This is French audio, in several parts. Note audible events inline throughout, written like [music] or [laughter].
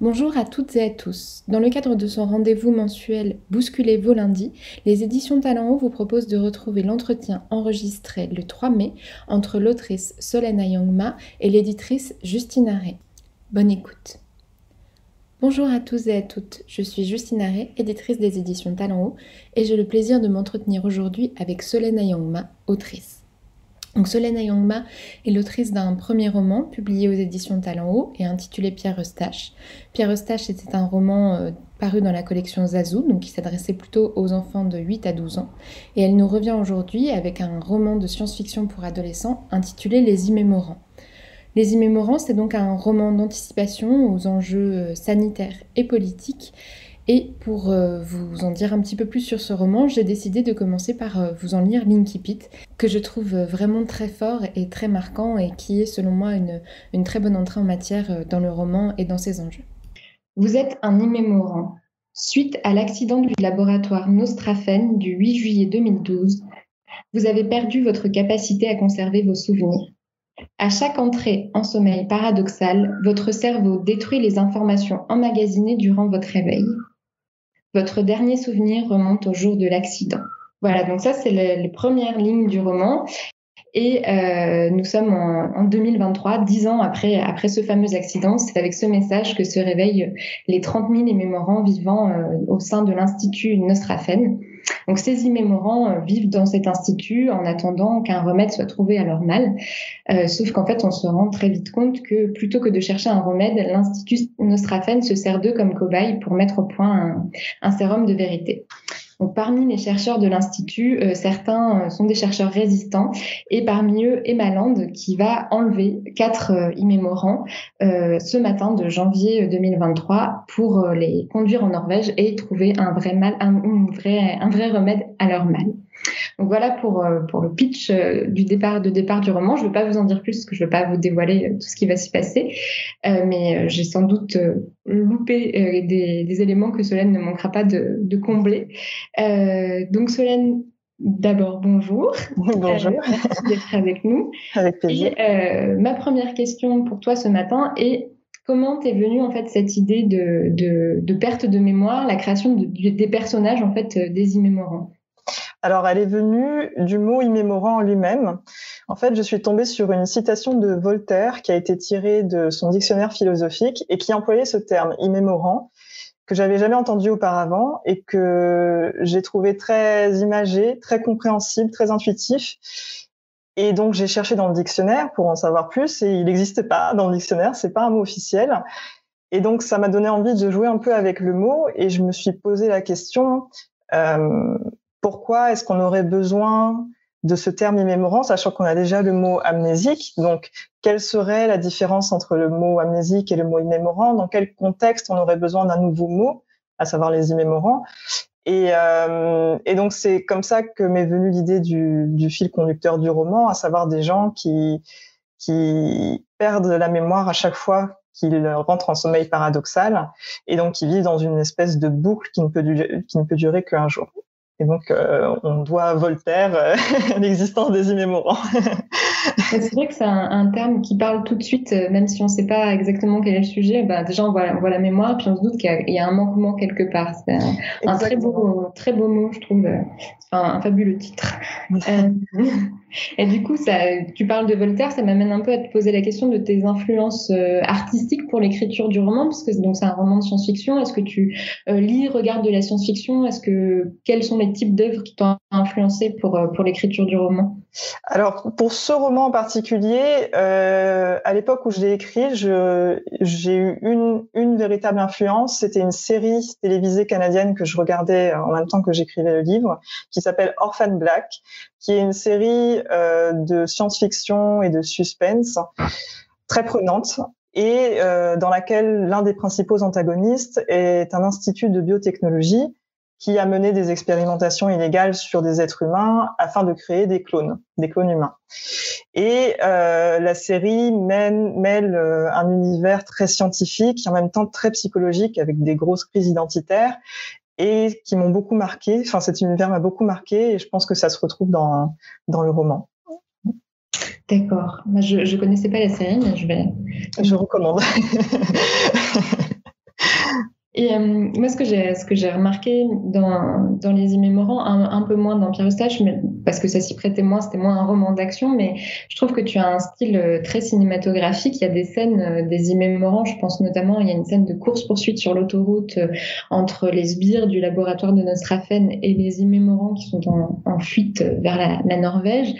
Bonjour à toutes et à tous. Dans le cadre de son rendez-vous mensuel Bousculez vos lundis, les éditions Talent Haut vous proposent de retrouver l'entretien enregistré le 3 mai entre l'autrice Solène Ayangma et l'éditrice Justine Arré. Bonne écoute. Bonjour à tous et à toutes, je suis Justine Arré, éditrice des éditions Talent Haut, et j'ai le plaisir de m'entretenir aujourd'hui avec Solène Ayangma, autrice. Solène Ayangma est l'autrice d'un premier roman publié aux éditions Talent Haut et intitulé Pierre Eustache. Pierre Eustache était un roman euh, paru dans la collection Zazou, donc qui s'adressait plutôt aux enfants de 8 à 12 ans. Et elle nous revient aujourd'hui avec un roman de science-fiction pour adolescents intitulé Les Immémorants. Les Immémorants, c'est donc un roman d'anticipation aux enjeux euh, sanitaires et politiques et pour euh, vous en dire un petit peu plus sur ce roman, j'ai décidé de commencer par euh, vous en lire l'Inkipit, que je trouve euh, vraiment très fort et très marquant et qui est selon moi une, très bonne entrée en matière dans le roman et dans ses enjeux. Vous êtes un immémorant. Suite à l'accident du laboratoire Nostrafen du 8 juillet 2012, vous avez perdu votre capacité à conserver vos souvenirs. À chaque entrée en sommeil paradoxal, votre cerveau détruit les informations emmagasinées durant votre réveil. Votre dernier souvenir remonte au jour de l'accident. Voilà, donc ça, c'est les premières lignes du roman. Et euh, nous sommes en, 2023, dix ans après, après ce fameux accident. C'est avec ce message que se réveillent les 30 000 immémorants vivant euh, au sein de l'Institut Nostrafen. Donc ces immémorants euh, vivent dans cet institut en attendant qu'un remède soit trouvé à leur mal. Euh, sauf qu'en fait, on se rend très vite compte que plutôt que de chercher un remède, l'Institut Nostrafen se sert d'eux comme cobaye pour mettre au point un, sérum de vérité. Donc, parmi les chercheurs de l'Institut, euh, certains sont des chercheurs résistants et parmi eux, Emma Land qui va enlever quatre immémorants ce matin de janvier 2023 pour les conduire en Norvège et trouver un vrai, mal, un, vrai, un vrai remède à leur mal. Donc voilà pour, euh, pour le pitch euh, du départ, de départ du roman. Je ne veux pas vous en dire plus parce que je ne veux pas vous dévoiler euh, tout ce qui va s'y passer, mais j'ai sans doute loupé des, des, éléments que Solène ne manquera pas de, de combler. donc Solène, D'abord, bonjour. [laughs] Bonjour. merci d'être avec nous. Avec plaisir. Et, ma première question pour toi ce matin est comment t'es venue en fait cette idée de, perte de mémoire, la création de, des personnages en fait des immémorants? Alors, elle est venue du mot immémorant en lui-même. En fait, je suis tombée sur une citation de Voltaire qui a été tirée de son dictionnaire philosophique et qui employait ce terme immémorant que j'avais jamais entendu auparavant et que j'ai trouvé très imagé, très compréhensible, très intuitif. Et donc j'ai cherché dans le dictionnaire pour en savoir plus et il n'existe pas dans le dictionnaire, c'est pas un mot officiel. Et donc ça m'a donné envie de jouer un peu avec le mot et je me suis posé la question euh, pourquoi est-ce qu'on aurait besoin de ce terme immémorant, sachant qu'on a déjà le mot amnésique? Donc, quelle serait la différence entre le mot amnésique et le mot immémorant? Dans quel contexte on aurait besoin d'un nouveau mot, à savoir les immémorants? Et, euh, et donc, c'est comme ça que m'est venue l'idée du, du, fil conducteur du roman, à savoir des gens qui, qui perdent la mémoire à chaque fois qu'ils rentrent en sommeil paradoxal, et donc qui vivent dans une espèce de boucle qui ne peut, qui ne peut durer qu'un jour. Et donc, euh, on doit à Voltaire euh, [laughs] l'existence des immémorants. [laughs] c'est vrai que c'est un, terme qui parle tout de suite, euh, même si on ne sait pas exactement quel est le sujet. Bah, déjà, on voit, on voit la mémoire, puis on se doute qu'il y, a un manquement quelque part. C'est un, très, beau, très beau mot, je trouve. Enfin, un fabuleux titre. [laughs] Et du coup, ça, tu parles de Voltaire, ça m'amène un peu à te poser la question de tes influences euh, artistiques pour l'écriture du roman, parce que donc c'est un roman de science-fiction. Est-ce que tu euh, lis, regardes de la science-fiction? Est-ce que quels sont les types d'œuvres qui t'ont influencé pour euh, pour l'écriture du roman? Alors pour ce roman en particulier, à l'époque où je l'ai écrit, j'ai eu une une véritable influence. C'était une série télévisée canadienne que je regardais en même temps que j'écrivais le livre, qui s'appelle Orphan Black, qui est une série euh, de science-fiction et de suspense très prenante et euh, dans laquelle l'un des principaux antagonistes est un institut de biotechnologie qui a mené des expérimentations illégales sur des êtres humains afin de créer des clones, des clones humains. Et euh, la série mêle euh, un univers très scientifique et en même temps très psychologique avec des grosses crises identitaires et qui m'ont beaucoup marqué. Enfin, cet univers m'a beaucoup marqué et je pense que ça se retrouve dans, dans le roman. D'accord. Je ne connaissais pas la série, mais je vais. Je recommande. [laughs] Et euh, moi, ce que j'ai, remarqué dans, les immémorants, un, peu moins dans Pierre Eustache, mais parce que ça s'y prêtait moins, c'était moins un roman d'action, mais je trouve que tu as un style euh, très cinématographique. Il y a des scènes, euh, des immémorants, je pense notamment, il y a une scène de course-poursuite sur l'autoroute entre les sbires du laboratoire de Nostrafen et les immémorants qui sont en, fuite vers la, Norvège,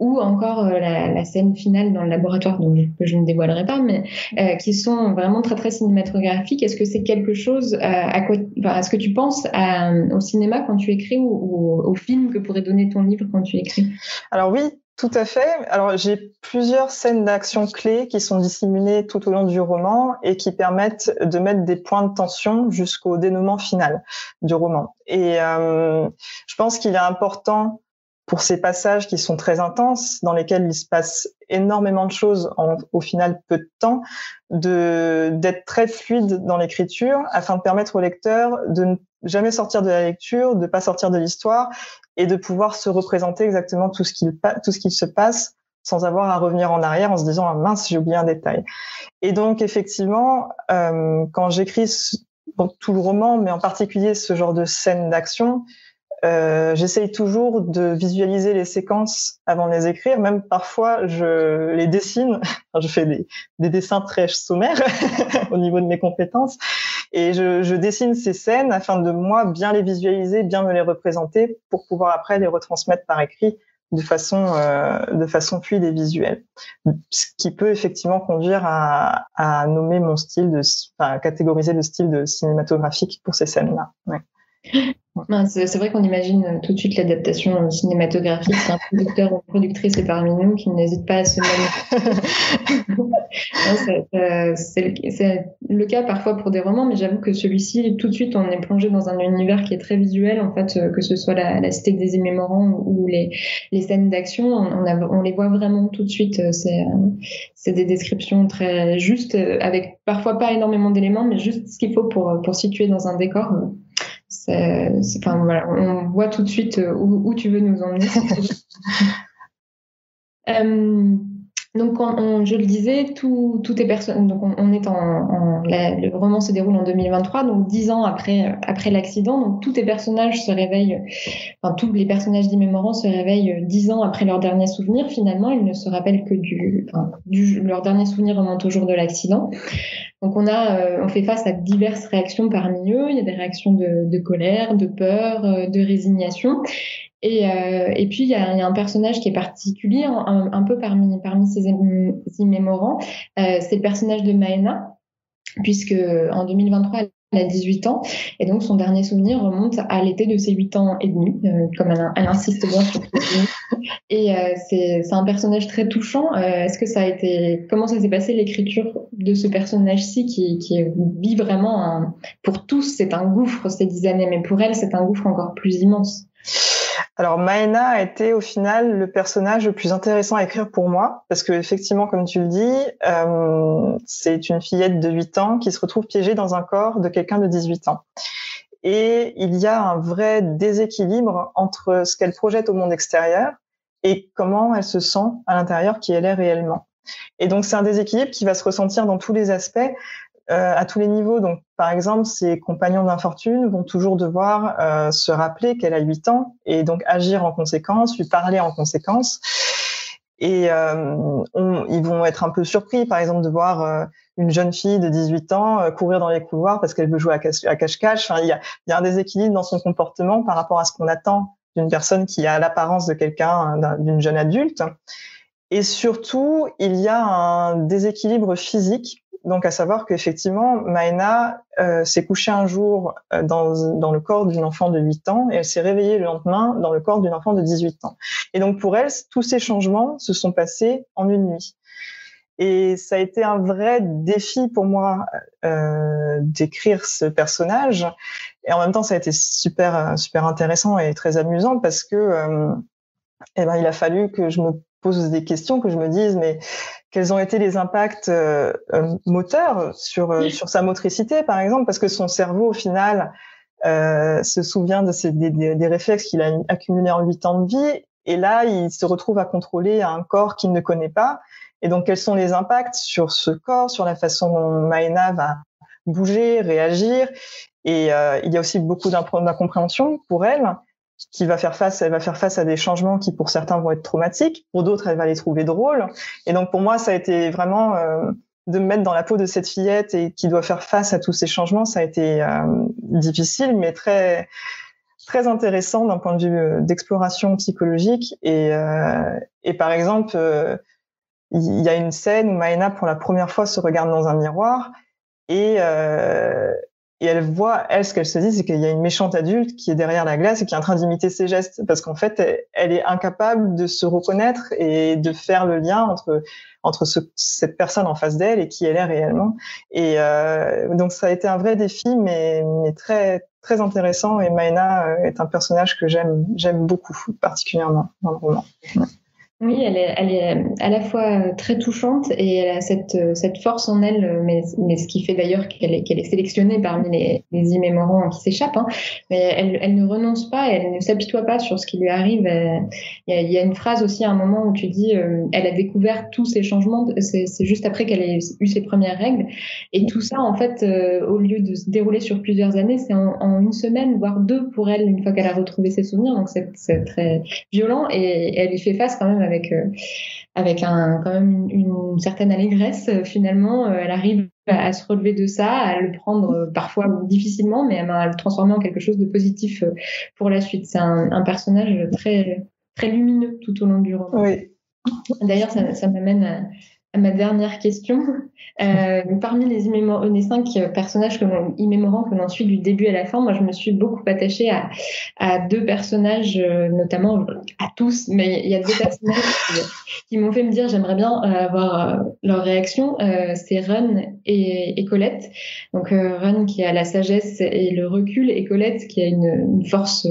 ou encore la, scène finale dans le laboratoire, que je ne dévoilerai pas, mais qui sont vraiment très très cinématographiques. Est-ce que c'est quelque chose euh, à quoi, est-ce que tu penses au cinéma quand tu écris ou, au film que pourrait donner ton livre quand tu écris? Alors oui, tout à fait. Alors j'ai plusieurs scènes d'action clés qui sont disséminées tout au long du roman et qui permettent de mettre des points de tension jusqu'au dénouement final du roman. Et euh, je pense qu'il est important pour ces passages qui sont très intenses, dans lesquels il se passe énormément de choses en, au final peu de temps, de d'être très fluide dans l'écriture afin de permettre au lecteur de ne jamais sortir de la lecture, de pas sortir de l'histoire et de pouvoir se représenter exactement tout ce qu'il tout ce qui se passe sans avoir à revenir en arrière en se disant ah, mince j'ai oublié un détail. Et donc effectivement euh, quand j'écris tout le roman, mais en particulier ce genre de scène d'action, euh, j'essaye toujours de visualiser les séquences avant de les écrire. Même parfois, je les dessine. [laughs] je fais des, des, dessins très sommaires [laughs] au niveau de mes compétences. Et je, je, dessine ces scènes afin de moi bien les visualiser, bien me les représenter pour pouvoir après les retransmettre par écrit de façon, euh, de façon fluide et visuelle. Ce qui peut effectivement conduire à, à nommer mon style, de, enfin, catégoriser le style de cinématographique pour ces scènes-là. Ouais. [laughs] C'est vrai qu'on imagine euh, tout de suite l'adaptation cinématographique. Un [laughs] producteur ou une productrice est parmi nous qui n'hésite pas à se [laughs] C'est le cas parfois pour des romans, mais j'avoue que celui-ci, tout de suite, on est plongé dans un univers qui est très visuel, en fait, euh, que ce soit la, la cité des immémorants ou les, les scènes d'action, on, on, les voit vraiment tout de suite. Euh, c'est des descriptions très justes, avec parfois pas énormément d'éléments, mais juste ce qu'il faut pour, pour situer dans un décor enfin, voilà, on voit tout de suite euh, où, où tu veux nous emmener. [laughs] euh, donc, on, je le disais, tout, tout est. Donc, on, on est en, le roman se déroule en 2023, donc dix ans après après l'accident. Donc, tous les personnages se réveillent, enfin tous les personnages d'immémorants se réveillent dix ans après leur dernier souvenir. Finalement, ils ne se rappellent que du, enfin, du leur dernier souvenir remonte au jour de l'accident. Donc, on a, euh, on fait face à diverses réactions parmi eux. Il y a des réactions de, de colère, de peur, euh, de résignation. Et, euh, et puis, il y, a, il y, a, un personnage qui est particulier, un, un peu parmi, parmi ces immémorants. Euh, c'est le personnage de Maena, puisque en 2023, elle a 18 ans, et donc son dernier souvenir remonte à l'été de ses 8 ans et demi, euh, comme elle, elle, insiste bien sur [laughs] Et euh, c'est un personnage très touchant. Euh, est-ce que ça a été, comment ça s'est passé l'écriture de ce personnage-ci qui, qui vit vraiment, un, pour tous, c'est un gouffre ces dix années, mais pour elle, c'est un gouffre encore plus immense? Alors Maena a été au final le personnage le plus intéressant à écrire pour moi parce que effectivement, comme tu le dis, euh, c'est une fillette de 8 ans qui se retrouve piégée dans un corps de quelqu'un de 18 ans. Et il y a un vrai déséquilibre entre ce qu'elle projette au monde extérieur et comment elle se sent à l'intérieur qui elle est réellement. Et donc c'est un déséquilibre qui va se ressentir dans tous les aspects, euh, à tous les niveaux. Donc, par exemple, ses compagnons d'infortune vont toujours devoir euh, se rappeler qu'elle a 8 ans et donc agir en conséquence, lui parler en conséquence. Et euh, ils vont être un peu surpris, par exemple, de voir euh, une jeune fille de 18 ans courir dans les couloirs parce qu'elle veut jouer à cache-cache. Il, y a, il y a un déséquilibre dans son comportement par rapport à ce qu'on attend d'une personne qui a l'apparence de quelqu'un, d'une jeune adulte. Et surtout, il y a un déséquilibre physique donc à savoir qu'effectivement, Maëna euh, s'est couchée un jour euh, dans, dans le corps d'une enfant de 8 ans et elle s'est réveillée le lendemain dans le corps d'une enfant de 18 ans. Et donc pour elle, tous ces changements se sont passés en une nuit. Et ça a été un vrai défi pour moi euh, d'écrire ce personnage. Et en même temps, ça a été super super intéressant et très amusant parce que euh, eh ben, il a fallu que je me pose des questions, que je me dise mais quels ont été les impacts euh, euh moteurs sur euh, sur sa motricité par exemple parce que son cerveau au final euh, se souvient de ces, des, des, des réflexes qu'il a accumulés en huit ans de vie. Et là il se retrouve à contrôler un corps qu'il ne connaît pas. Et donc quels sont les impacts sur ce corps sur la façon dont Maena va bouger, réagir? Et euh, il y a aussi beaucoup d'incompréhension pour elle, qui va faire face, elle va faire face à des changements qui pour certains vont être traumatiques, pour d'autres elle va les trouver drôles. Et donc pour moi ça a été vraiment euh, de me mettre dans la peau de cette fillette et qui doit faire face à tous ces changements, ça a été euh, difficile mais très très intéressant d'un point de vue euh, d'exploration psychologique. Et, euh, et par exemple, euh, il y a une scène où Maëna, pour la première fois, se regarde dans un miroir et, euh, et elle voit, elle, ce qu'elle se dit, c'est qu'il y a une méchante adulte qui est derrière la glace et qui est en train d'imiter ses gestes. Parce qu'en fait, elle, est incapable de se reconnaître et de faire le lien entre, entre ce, cette personne en face d'elle et qui elle est réellement. Et euh, donc, ça a été un vrai défi, mais, mais très, très intéressant. Et Maëna euh, est un personnage que j'aime, j'aime beaucoup, particulièrement dans le roman. Oui, elle est, à la fois très touchante et elle a cette, cette force en elle, mais, mais ce qui fait d'ailleurs qu'elle est, sélectionnée parmi les, immémorants qui s'échappent. Hein. Mais elle, ne renonce pas, elle ne s'apitoie pas sur ce qui lui arrive. Il y, a, une phrase aussi à un moment où tu dis, euh, elle a découvert tous ces changements. C'est, juste après qu'elle ait eu ses premières règles. Et tout ça, en fait, euh, au lieu de se dérouler sur plusieurs années, c'est en, une semaine, voire deux pour elle, une fois qu'elle a retrouvé ses souvenirs. Donc c'est, très violent et, et elle y fait face quand même avec avec euh, avec un quand même une, certaine allégresse euh, finalement euh, elle arrive à, se relever de ça à le prendre parfois difficilement mais à le transformer en quelque chose de positif pour la suite c'est un, un, personnage très très lumineux tout au long du roman oui. d'ailleurs ça, ça m'amène à ma dernière question. Euh, parmi les, les cinq personnages que immémorants que l'on suit du début à la fin, moi je me suis beaucoup attachée à, deux personnages, euh, notamment à tous, mais il y a deux personnages qui, m'ont fait me dire j'aimerais bien euh, avoir leur réaction. C'est Run et, et, Colette. Donc Run qui a la sagesse et le recul, et Colette qui a une, force,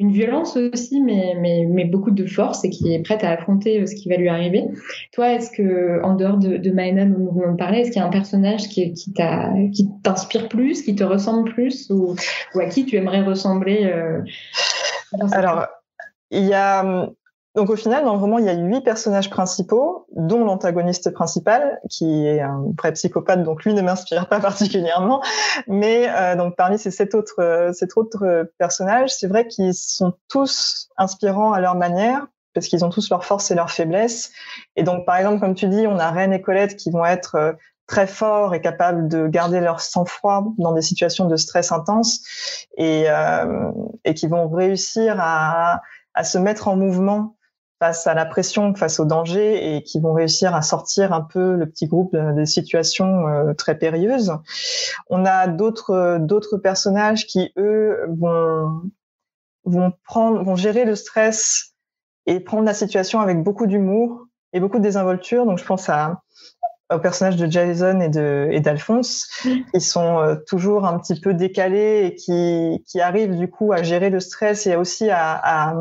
une violence aussi, mais, mais, mais beaucoup de force et qui est prête à affronter ce qui va lui arriver. Toi, est-ce que en dehors de, de Maëna dont nous venons de parler, est-ce qu'il y a un personnage qui, t'inspire plus, qui te ressemble plus, ou, à qui tu aimerais ressembler euh, Alors, il y a donc au final, dans le roman, il y a huit personnages principaux, dont l'antagoniste principal, qui est un vrai psychopathe, donc lui ne m'inspire pas [laughs] particulièrement. Mais euh, donc parmi ces euh, sept autres personnages, c'est vrai qu'ils sont tous inspirants à leur manière parce qu'ils ont tous leurs forces et leurs faiblesses. Et donc, par exemple, comme tu dis, on a Reine et Colette qui vont être euh, très forts et capables de garder leur sang-froid dans des situations de stress intense et, euh, qui vont réussir à, se mettre en mouvement face à la pression, face au danger et qui vont réussir à sortir un peu le petit groupe des situations euh, très périlleuses. On a d'autres personnages qui eux vont gérer le stress et prendre la situation avec beaucoup d'humour et beaucoup de désinvolture. Donc je pense à au personnage de Jason et de et d'Alphonse, ils sont euh, toujours un petit peu décalés et qui qui arrivent du coup à gérer le stress et aussi à, à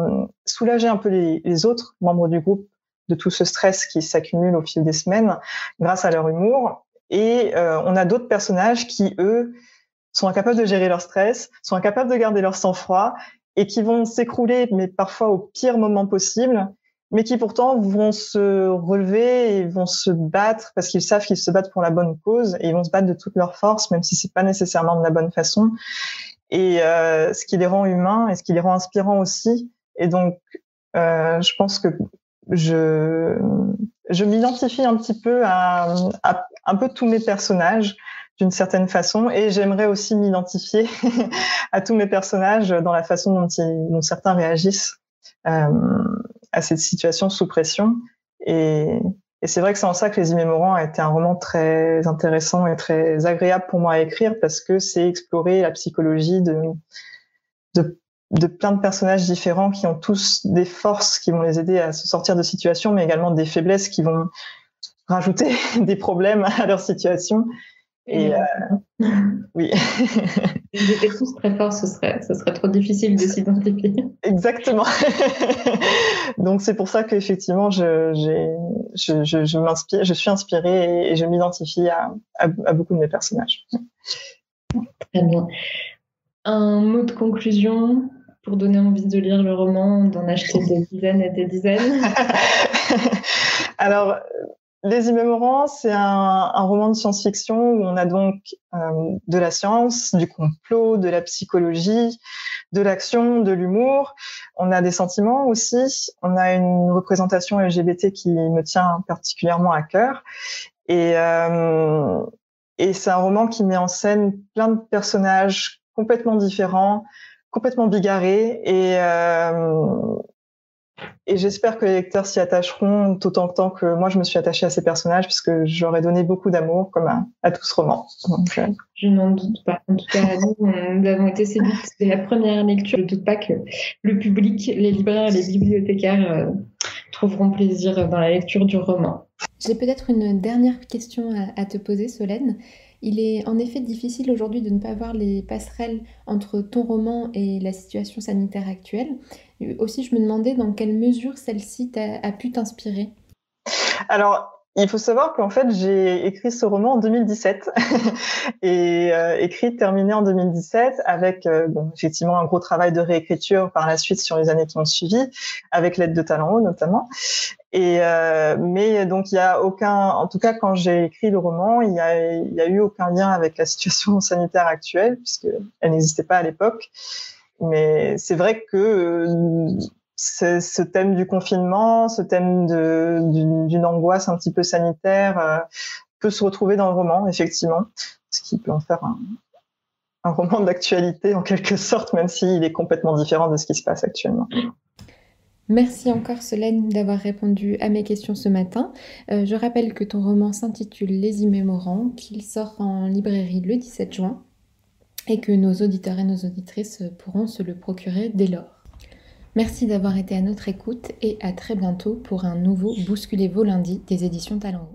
soulager un peu les, les, autres membres du groupe de tout ce stress qui s'accumule au fil des semaines grâce à leur humour. Et euh, on a d'autres personnages qui eux sont incapables de gérer leur stress, sont incapables de garder leur sang-froid et qui vont s'écrouler, mais parfois au pire moment possible, mais qui pourtant vont se relever et vont se battre parce qu'ils savent qu'ils se battent pour la bonne cause et ils vont se battre de toute leur force, même si c'est pas nécessairement de la bonne façon. Et euh, ce qui les rend humains et ce qui les rend inspirants aussi. Et donc, euh, je pense que je je m'identifie un petit peu à, à, un peu tous mes personnages d'une certaine façon. Et j'aimerais aussi m'identifier [laughs] à tous mes personnages dans la façon dont, ils, dont certains réagissent euh, à cette situation sous pression. Et, et c'est vrai que c'est en ça que Les Immémorants a été un roman très intéressant et très agréable pour moi à écrire parce que c'est explorer la psychologie de, de, plein de personnages différents qui ont tous des forces qui vont les aider à se sortir de situations, mais également des faiblesses qui vont rajouter [laughs] des problèmes à leur situation et euh, oui. [laughs] Ils étaient tous très forts, ce serait, ce serait trop difficile de s'identifier. Exactement. [laughs] Donc c'est pour ça qu'effectivement, je, je, je, je m'inspire, je suis inspirée et, je m'identifie à, à, à, beaucoup de mes personnages. Très bien. Un mot de conclusion pour donner envie de lire le roman, d'en acheter des dizaines et des dizaines? [laughs] Alors, Les Immémorants, c'est un, roman de science-fiction où on a donc euh, de la science, du complot, de la psychologie, de l'action, de l'humour. On a des sentiments aussi. On a une représentation LGBT qui me tient particulièrement à cœur. Et, euh, et c'est un roman qui met en scène plein de personnages complètement différents, complètement bigarrés et euh, et j'espère que les lecteurs s'y attacheront autant que moi je me suis attachée à ces personnages parce que j'aurais donné beaucoup d'amour comme à, tout ce roman. Euh, je n'en doute pas. En tout cas, nous, nous avons été séduits. C'était la première lecture. Je ne doute pas que le public, les libraires et les bibliothécaires euh, trouveront plaisir dans la lecture du roman. J'ai peut-être une dernière question à, à te poser, Solène. Il est en effet difficile aujourd'hui de ne pas voir les passerelles entre ton roman et la situation sanitaire actuelle. Aussi, je me demandais dans quelle mesure celle-ci a, pu t'inspirer. Alors, il faut savoir qu'en fait, j'ai écrit ce roman en 2017 [laughs] et euh, écrit, terminé en 2017 avec euh, bon, effectivement un gros travail de réécriture par la suite sur les années qui ont suivi, avec l'aide de Talent notamment. Et euh, mais donc il y a aucun, en tout cas quand j'ai écrit le roman, il y a, y a eu aucun lien avec la situation [laughs] sanitaire actuelle puisque elle n'existait pas à l'époque. Mais c'est vrai que ce thème du confinement, ce thème d'une angoisse un petit peu sanitaire euh, peut se retrouver dans le roman, effectivement, ce qui peut en faire un, un roman d'actualité en quelque sorte, même s'il est complètement différent de ce qui se passe actuellement. Merci encore Solène d'avoir répondu à mes questions ce matin. Euh, je rappelle que ton roman s'intitule Les Immémorants, qu'il sort en librairie le 17 juin et que nos auditeurs et nos auditrices pourront se le procurer dès lors. Merci d'avoir été à notre écoute et à très bientôt pour un nouveau Bousculez vos lundis des éditions Talent.